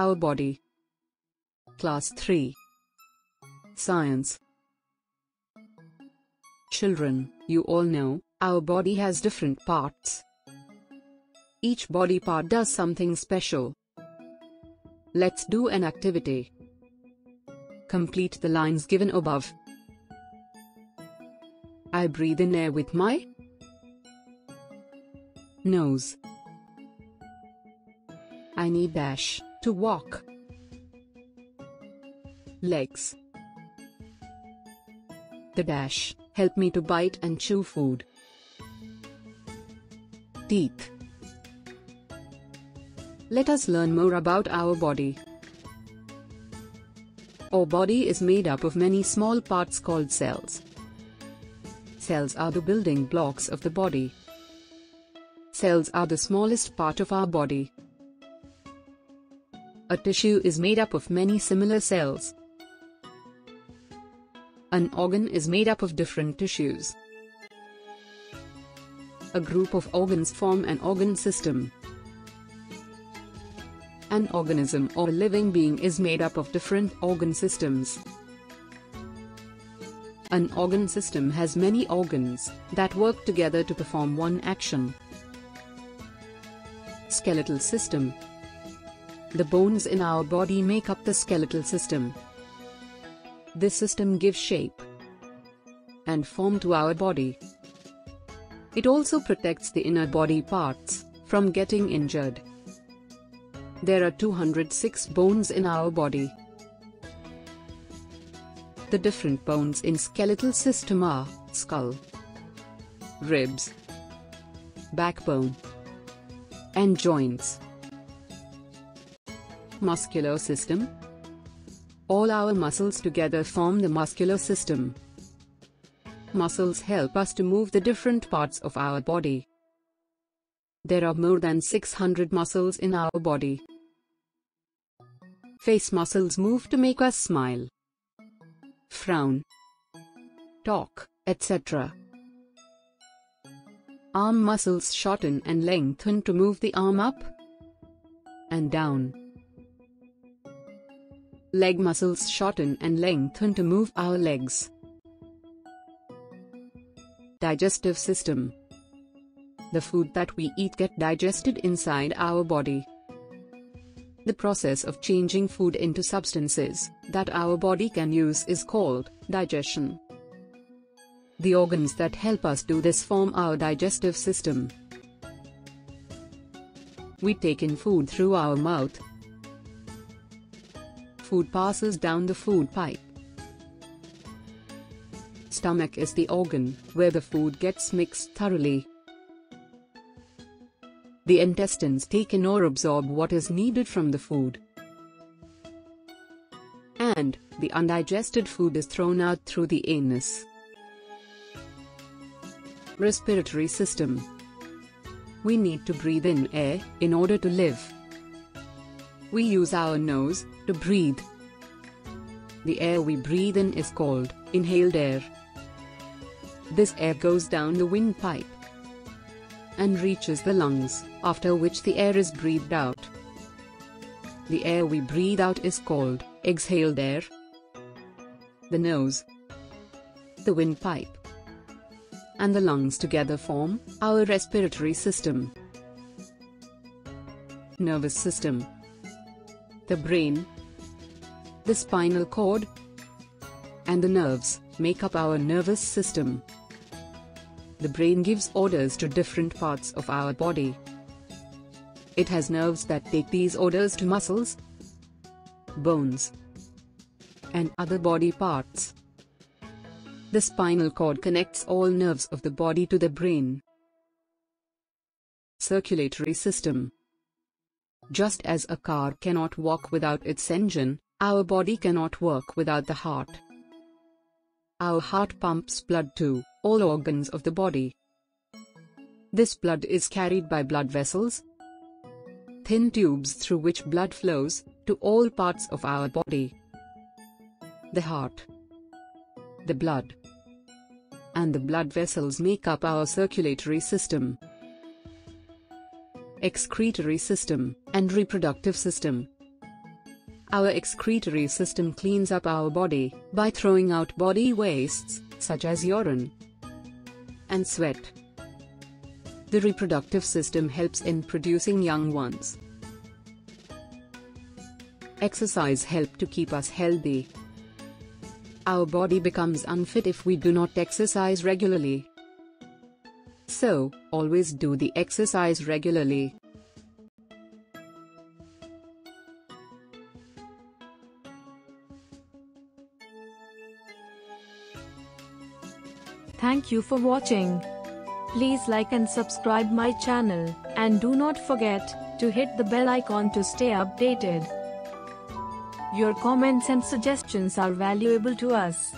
our body. Class 3 Science Children, you all know, our body has different parts. Each body part does something special. Let's do an activity. Complete the lines given above. I breathe in air with my nose. I need dash to walk. Legs. The dash help me to bite and chew food. Teeth. Let us learn more about our body. Our body is made up of many small parts called cells. Cells are the building blocks of the body. Cells are the smallest part of our body. A tissue is made up of many similar cells. An organ is made up of different tissues. A group of organs form an organ system. An organism or a living being is made up of different organ systems. An organ system has many organs that work together to perform one action. Skeletal system The bones in our body make up the skeletal system. This system gives shape and form to our body. It also protects the inner body parts from getting injured. There are 206 bones in our body. The different bones in skeletal system are skull, ribs, backbone, and joints. Muscular system All our muscles together form the muscular system. Muscles help us to move the different parts of our body. There are more than 600 muscles in our body. Face muscles move to make us smile, frown, talk, etc. Arm muscles shorten and lengthen to move the arm up and down. Leg muscles shorten and lengthen to move our legs. Digestive system The food that we eat get digested inside our body. The process of changing food into substances that our body can use is called digestion. The organs that help us do this form our digestive system. We take in food through our mouth. Food passes down the food pipe. Stomach is the organ where the food gets mixed thoroughly. The intestines take in or absorb what is needed from the food. And, the undigested food is thrown out through the anus. Respiratory system We need to breathe in air in order to live. We use our nose to breathe. The air we breathe in is called inhaled air. This air goes down the windpipe and reaches the lungs, after which the air is breathed out. The air we breathe out is called exhaled air. The nose, the windpipe, and the lungs together form our respiratory system. Nervous system The brain, the spinal cord, and the nerves make up our nervous system. The brain gives orders to different parts of our body. It has nerves that take these orders to muscles, bones, and other body parts. The spinal cord connects all nerves of the body to the brain. Circulatory system Just as a car cannot walk without its engine, our body cannot work without the heart. Our heart pumps blood to all organs of the body. This blood is carried by blood vessels, thin tubes through which blood flows to all parts of our body. The heart, the blood, and the blood vessels make up our circulatory system. Excretory system and reproductive system. Our excretory system cleans up our body by throwing out body wastes, such as urine and sweat. The reproductive system helps in producing young ones. Exercise helps to keep us healthy. Our body becomes unfit if we do not exercise regularly. So, always do the exercise regularly. Thank you for watching. Please like and subscribe my channel, and do not forget to hit the bell icon to stay updated. Your comments and suggestions are valuable to us.